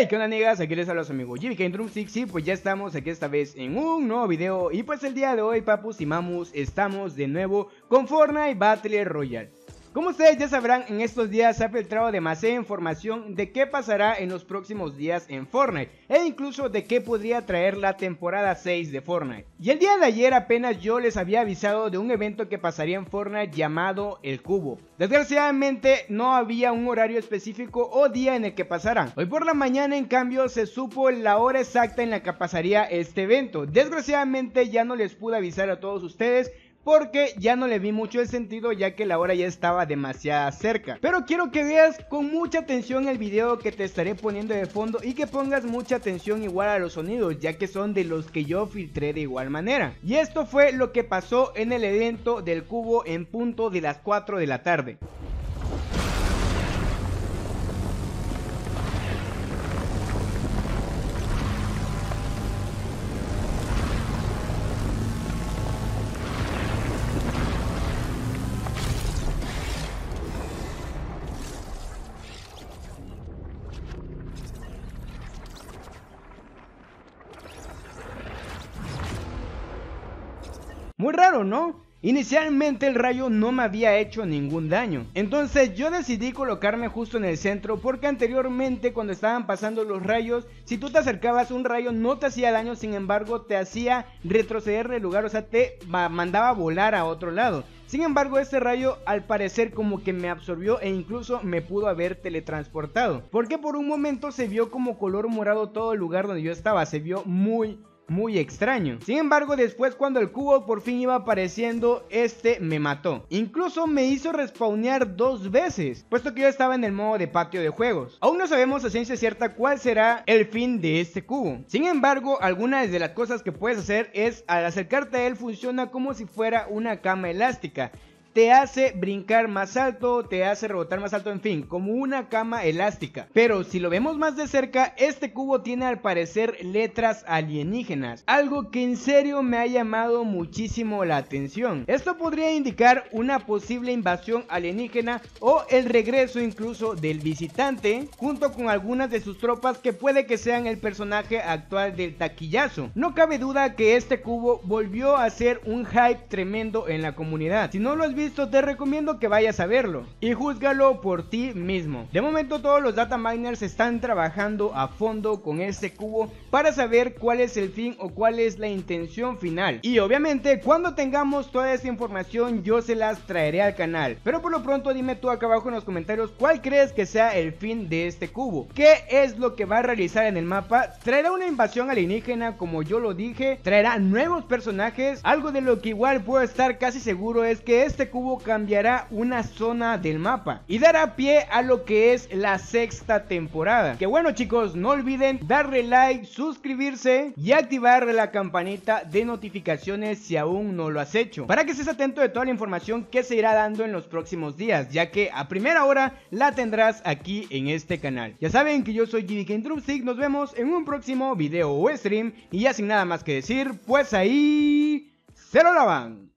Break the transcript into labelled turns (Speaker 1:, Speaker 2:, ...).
Speaker 1: Hey, ¿qué onda niggas? Aquí les habla su amigo Jimmy Drum Six y pues ya estamos aquí esta vez en un nuevo video. Y pues el día de hoy, papus y mamus, estamos de nuevo con Fortnite Battle Royale como ustedes ya sabrán, en estos días se ha filtrado demasiada información de qué pasará en los próximos días en Fortnite e incluso de qué podría traer la temporada 6 de Fortnite. Y el día de ayer apenas yo les había avisado de un evento que pasaría en Fortnite llamado El Cubo. Desgraciadamente no había un horario específico o día en el que pasará. Hoy por la mañana en cambio se supo la hora exacta en la que pasaría este evento. Desgraciadamente ya no les pude avisar a todos ustedes porque ya no le vi mucho el sentido ya que la hora ya estaba demasiado cerca. Pero quiero que veas con mucha atención el video que te estaré poniendo de fondo y que pongas mucha atención igual a los sonidos ya que son de los que yo filtré de igual manera. Y esto fue lo que pasó en el evento del cubo en punto de las 4 de la tarde. Muy raro, ¿no? Inicialmente el rayo no me había hecho ningún daño, entonces yo decidí colocarme justo en el centro porque anteriormente cuando estaban pasando los rayos, si tú te acercabas un rayo no te hacía daño, sin embargo te hacía retroceder del lugar, o sea te mandaba a volar a otro lado. Sin embargo este rayo al parecer como que me absorbió e incluso me pudo haber teletransportado, porque por un momento se vio como color morado todo el lugar donde yo estaba, se vio muy muy extraño. Sin embargo, después cuando el cubo por fin iba apareciendo, este me mató. Incluso me hizo respawnear dos veces, puesto que yo estaba en el modo de patio de juegos. Aún no sabemos a ciencia cierta cuál será el fin de este cubo. Sin embargo, algunas de las cosas que puedes hacer es al acercarte a él funciona como si fuera una cama elástica te hace brincar más alto, te hace rebotar más alto, en fin, como una cama elástica. Pero si lo vemos más de cerca, este cubo tiene al parecer letras alienígenas, algo que en serio me ha llamado muchísimo la atención. Esto podría indicar una posible invasión alienígena o el regreso incluso del visitante, junto con algunas de sus tropas que puede que sean el personaje actual del taquillazo. No cabe duda que este cubo volvió a ser un hype tremendo en la comunidad. Si no lo has visto, te recomiendo que vayas a verlo y juzgalo por ti mismo. De momento todos los data miners están trabajando a fondo con este cubo para saber cuál es el fin o cuál es la intención final. Y obviamente cuando tengamos toda esta información yo se las traeré al canal. Pero por lo pronto dime tú acá abajo en los comentarios cuál crees que sea el fin de este cubo. ¿Qué es lo que va a realizar en el mapa? ¿Traerá una invasión alienígena como yo lo dije? ¿Traerá nuevos personajes? Algo de lo que igual puedo estar casi seguro es que este cubo cambiará una zona del mapa y dará pie a lo que es la sexta temporada. Que bueno chicos, no olviden darle like, suscribirse y activar la campanita de notificaciones si aún no lo has hecho. Para que estés atento de toda la información que se irá dando en los próximos días, ya que a primera hora la tendrás aquí en este canal. Ya saben que yo soy Kentrupsig, nos vemos en un próximo video o stream y ya sin nada más que decir, pues ahí... ¡Se lo lavan!